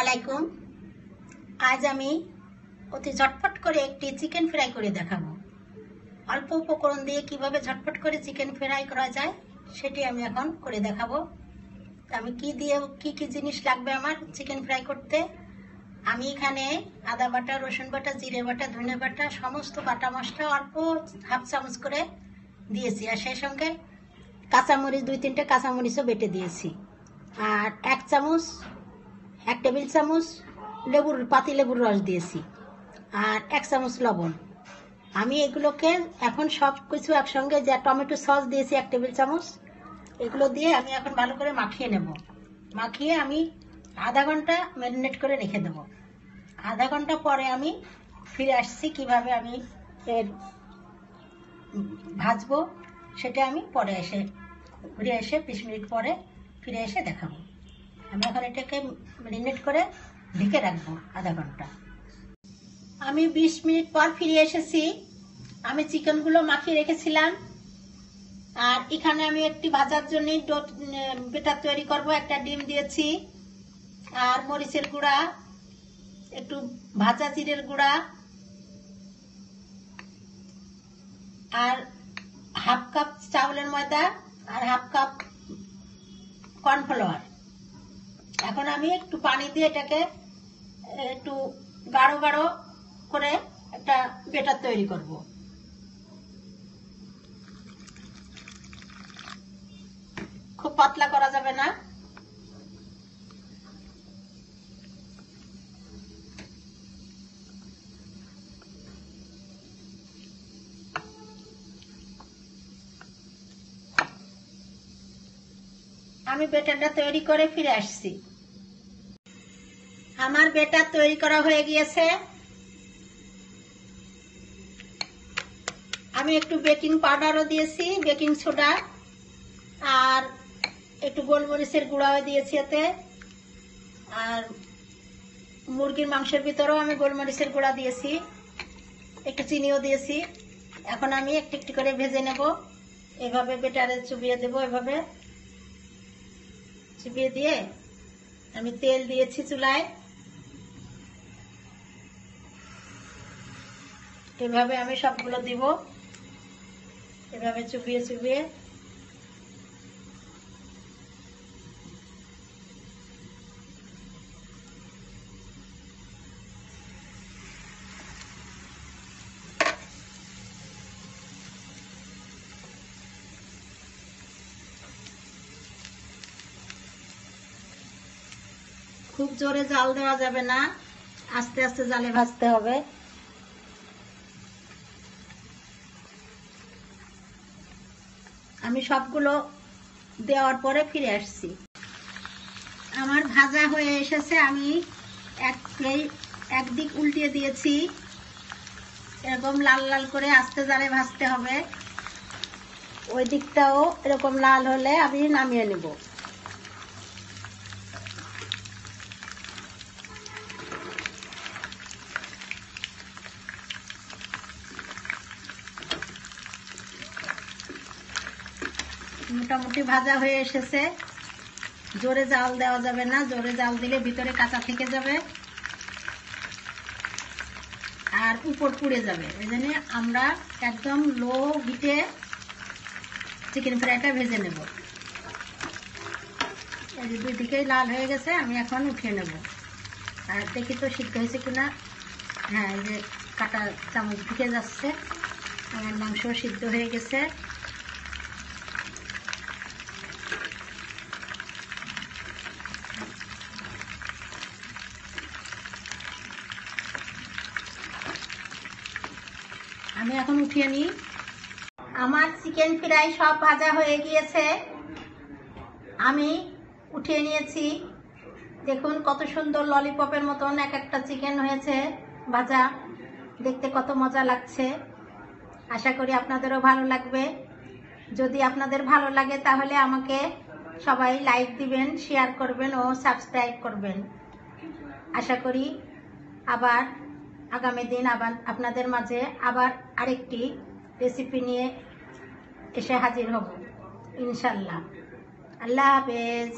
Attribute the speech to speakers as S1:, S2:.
S1: আলাইকুম আজ আমি অতি ঝটপট করে একটি চিকেন ফ্রাই করে দেখাবো। অল্প উপকরণ দিয়ে কীভাবে ঝটপট করে চিকেন ফ্রাই করা যায়, সেটি আমি এখন করে দেখাবো। আমি কি দিয়ে, কি কি জিনিস লাগবে আমার চিকেন ফ্রাই করতে? আমি এখানে আদা বাটা, রসুন বাটা, জিরে বাটা, ধনে বাটা, সমস্ত বাটা মশলা অল্প হাফ চামচ করে দিয়েছি। আর সেই সঙ্গে কাঁচামরিচ, দুই তিনটে কাঁচামরিচও বেটে দিয়েছি। আর এক চামচ এক টেবিল চামচ লেবুর, পাতি লেবুর রস দিয়েছি আর এক চামচ লবণ। আমি এগুলোকে এখন সব কিছু একসঙ্গে যা টমেটো সস দিয়েছি এক টেবিল চামচ, এগুলো দিয়ে আমি এখন ভালো করে মাখিয়ে নেব। মাখিয়ে আমি আধা ঘণ্টা ম্যারিনেট করে রেখে দেব। আধা ঘণ্টা পরে আমি ফিরে আসছি কীভাবে আমি এর ভাজবো, সেটা আমি পরে এসে ঘুরে এসে বিশ মিনিট পরে ফিরে এসে দেখাবো। আমি এখন এটাকে ম্যারিনেট করে ঢেকে রাখব আধা ঘণ্টা। আমি বিশ মিনিট পর ফিরে এসেছি। আমি চিকেনগুলো মাখিয়ে রেখেছিলাম। আর এখানে আমি একটি ভাজার জন্য বেটার তৈরি করব, একটা ডিম দিয়েছি। আর মরিচের গুঁড়া, একটু ভাজা জিরের গুঁড়া। আর হাফ কাপ চাউলের ময়দা আর হাফ কাপ কর্নফ্লাওয়ার। এখন আমি একটু পানি দিয়ে এটাকে একটু গাঢ় গাঢ় করে একটা বেটার তৈরি করব। খুব পাতলা করা যাবে না। আমি বেটারটা তৈরি করে ফিরে আসছি। আমার বেটার তৈরি করা হয়ে গিয়েছে। আমি একটু বেকিং পাউডারও দিয়েছি, বেকিং সোডা, আর একটু গোলমরিচের গুঁড়াও দিয়েছি এতে। আর মুরগির মাংসের ভিতরেও আমি গোলমরিচের গুঁড়া দিয়েছি, একটু চিনিও দিয়েছি। এখন আমি একটু একটু করে ভেজে নেব। এভাবে বেটারে চুবিয়ে দেবো, এভাবে। চুবিয়ে দিয়ে আমি তেল দিয়েছি চুলায়। এভাবে আমি সবগুলো দিব। এভাবে চুপিয়ে চুপিয়ে। খুব জোরে জাল দেওয়া যাবে না। আস্তে আস্তে জালে ভাজতে হবে। আমি সবগুলো দেওয়ার পরে ফিরে আসছি। আমার ভাজা হয়ে এসেছে, আমি এক একদিক উল্টিয়ে দিয়েছি। এরকম লাল লাল করে আস্তে জারে ভাজতে হবে। ওই দিকটাও এরকম লাল হলে আমি নামিয়ে নেব। মোটামুটি ভাজা হয়ে এসেছে। জোরে জাল দেওয়া যাবে না, জোরে জাল দিলে ভিতরে কাঁচা থেকে যাবে। আর উপর পুড়ে যাবে। ওই জন্য আমরা একদম লো হিটে চিকেন ফ্রাইটা ভেজে নেব। এই দুই লাল হয়ে গেছে, আমি এখন উঠিয়ে নেব। আর দেখি তো সিদ্ধ হয়েছে কিনা। হ্যাঁ এই যে কাটা চামচ ঢুকে যাচ্ছে। আমার মাংস সিদ্ধ হয়ে গেছে। আমি এখন উঠিয়ে নিই। আমার চিকেন ফ্রাই সব ভাজা হয়ে গিয়েছে। আমি উঠিয়ে নিয়েছি। দেখুন কত সুন্দর ললিপপের মতন এক একটা চিকেন হয়েছে ভাজা। দেখতে কত মজা লাগছে। আশা করি আপনাদেরও ভালো লাগবে। যদি আপনাদের ভালো লাগে তাহলে আমাকে সবাই লাইক দিবেন, শেয়ার করবেন ও সাবস্ক্রাইব করবেন। আশা করি আবার আগামী দিন আবার আপনাদের মাঝে আবার আরেকটি রেসিপি নিয়ে এসে হাজির হব ইনশাল্লাহ আল্লাহ হাফেজ।